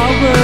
power.